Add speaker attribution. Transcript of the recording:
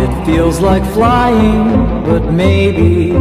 Speaker 1: It feels like flying, but maybe